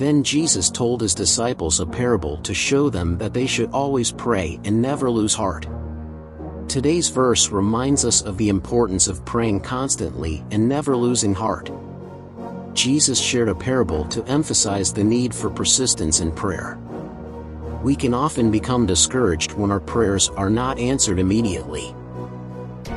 Then Jesus told his disciples a parable to show them that they should always pray and never lose heart. Today's verse reminds us of the importance of praying constantly and never losing heart. Jesus shared a parable to emphasize the need for persistence in prayer. We can often become discouraged when our prayers are not answered immediately.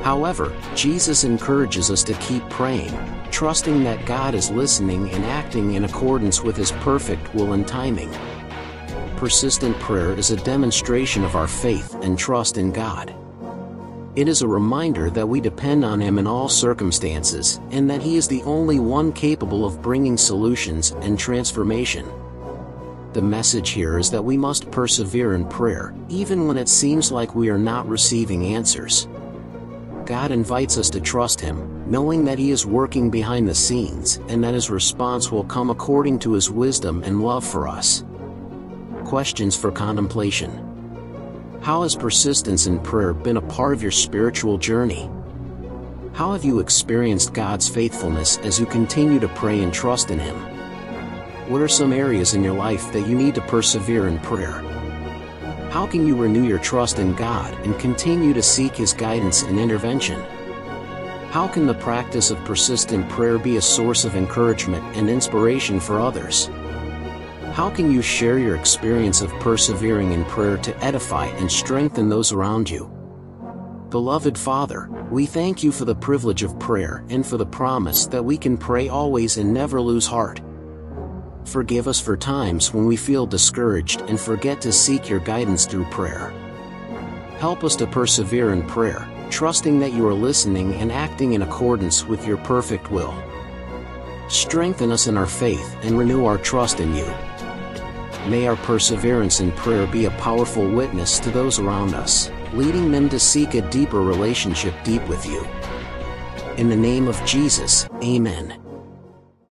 However, Jesus encourages us to keep praying, trusting that God is listening and acting in accordance with His perfect will and timing. Persistent prayer is a demonstration of our faith and trust in God. It is a reminder that we depend on Him in all circumstances and that He is the only one capable of bringing solutions and transformation. The message here is that we must persevere in prayer, even when it seems like we are not receiving answers. God invites us to trust Him, knowing that He is working behind the scenes and that His response will come according to His wisdom and love for us. Questions for contemplation. How has persistence in prayer been a part of your spiritual journey? How have you experienced God's faithfulness as you continue to pray and trust in Him? What are some areas in your life that you need to persevere in prayer? How can you renew your trust in God and continue to seek His guidance and intervention? How can the practice of persistent prayer be a source of encouragement and inspiration for others? How can you share your experience of persevering in prayer to edify and strengthen those around you? Beloved Father, we thank you for the privilege of prayer and for the promise that we can pray always and never lose heart. Forgive us for times when we feel discouraged and forget to seek your guidance through prayer. Help us to persevere in prayer, trusting that you are listening and acting in accordance with your perfect will. Strengthen us in our faith and renew our trust in you. May our perseverance in prayer be a powerful witness to those around us, leading them to seek a deeper relationship deep with you. In the name of Jesus, Amen.